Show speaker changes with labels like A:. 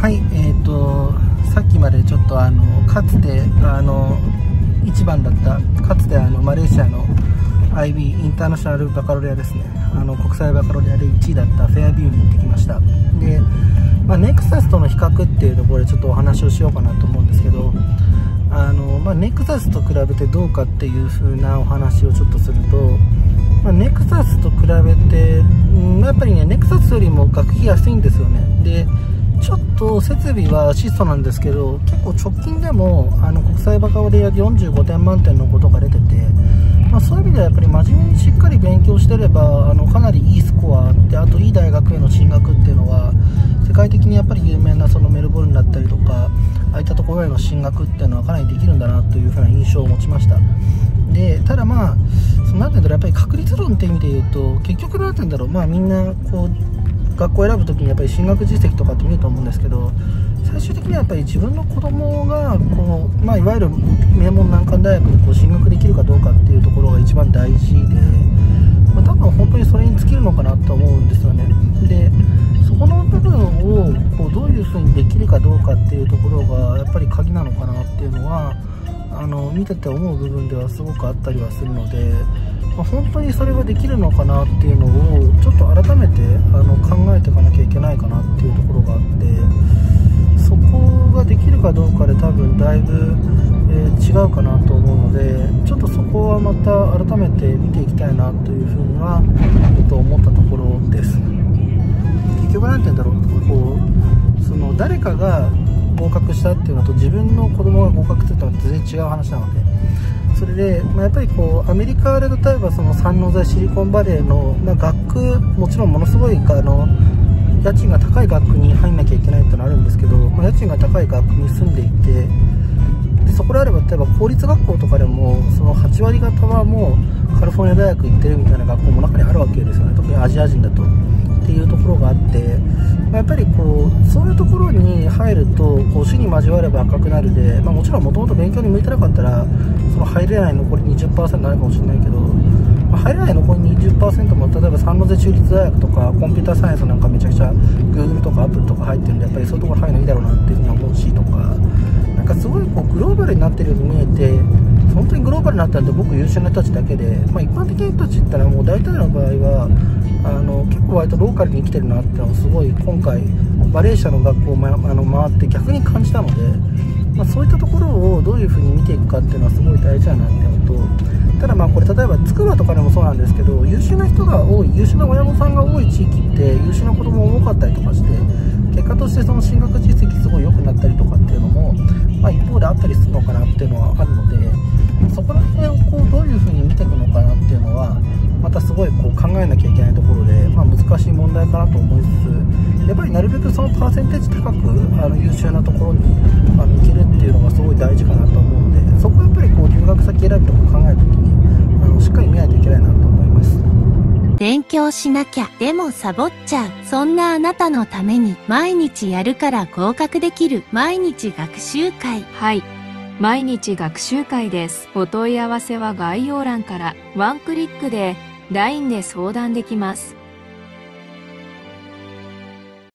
A: はいえーとさっきまでちょっとあのかつてあの一番だったかつてあのマレーシアの IB インターナショナルバカロレアですね。あの国際バカロレアで1位だったフェアビューに行ってきました。で、まあ、ネクサスとの比較っていうところでちょっとお話をしようかなと思うんですけどあの、まあ、ネクサスと比べてどうかっていう風なお話をちょっとすると、まあ、ネクサスと比べて、うん、やっぱりねネクサスよりも学費安いんですよね。でちょっと設備は質素なんですけど結構直近でもあの国際バカオレアで45点満点のことが出てて、まあ、そういう意味ではやっぱり真面目にしっかり勉強してればあのかなりいいスコアであといい大学への進学っていうのは世界的にやっぱり有名なそのメルボルンだったりとかああいったところへの進学っていうのはかなりできるんだなというふうな印象を持ちました。でただまあそのなんていうんだろうやっぱり確率論って意味で言うと結局なんていうんだろうまあみんなこう学校選ぶ時にやっぱり進学実績とかって見ると思うんですけど最終的にはやっぱり自分の子供がこう、まあ、いわゆる名門難関大学にこう進学できるかどうかっていうところが一番大事で、まあ、多分本当にそれに尽きるのかなと思うんですよねでそこの部分をこうどういうふうにできるかどうかっていうところがやっぱり鍵なのかなっていうのはあの見てて思う部分ではすごくあったりはするので。まあ、本当にそれができるのかなっていうのをちょっと改めてあの考えていかなきゃいけないかなっていうところがあってそこができるかどうかで多分だいぶ、えー、違うかなと思うのでちょっとそこはまた改めて見ていきたいなというふうには、えっと、思ったところです。結局何て言うんだろう。こうその誰かが合格したっていうのと自分の子供が合格するとは全然違う話なのでそれで、まあ、やっぱりこうアメリカで例えばそのサンノゼシリコンバレーの、まあ、学区もちろんものすごいあの家賃が高い学区に入んなきゃいけないってのあるんですけど、まあ、家賃が高い学区に住んでいてでそこであれば例えば公立学校とかでもその8割方はもうカリフォルニア大学行ってるみたいな学校も中にあるわけですよね。特にアジア人だと。っていうところがあって、ぱりこうそういうところに入るとこう死に交われば赤くなるで、まあ、もちろんもともと勉強に向いてなかったらその入れない残り20%になるかもしれないけど、まあ、入れない残り20%も例えばサンノゼ中立大学とかコンピューターサイエンスなんかめちゃくちゃ Google とか Apple とか入ってるんでやっぱりそういうところ入るのいいだろうなっていうふうに思うしとかなんかすごいこうグローバルになってるように見えて本当にグローバルになったんで僕優秀な人たちだけで、まあ、一般的な人たちってのはもう大体の場合は割とローカルに生きてるなってのをすごい今回マレーシアの学校を、ま、あの回って逆に感じたので、まあ、そういったところをどういう風に見ていくかっていうのはすごい大事だなっていうのとただまあこれ例えばつくばとかでもそうなんですけど優秀な人が多い優秀な親御さんが多い地域って優秀な子供も多かったりとかして結果としてその進学実績すごい良くなったりとかっていうのも、まあ、一方であったりするのかなっていうのはあるのでそこら辺をこうどういう風に見ていくのかなっていうのは題かなと思いつつやっぱりなるべくそのパーセンテージ高くあの優秀なところにあの行けるっていうのがすごい大事かなと思うのでそこはやっぱりこう留学先選びとか考えるときにあのしっかり見ないといけないなと思います
B: 勉強しなきゃでもサボっちゃうそんなあなたのために毎日やるから合格できる毎日学習会
C: はい毎日学習会です。お問い合わせは概要欄からワンクリックで LINE で相談できます。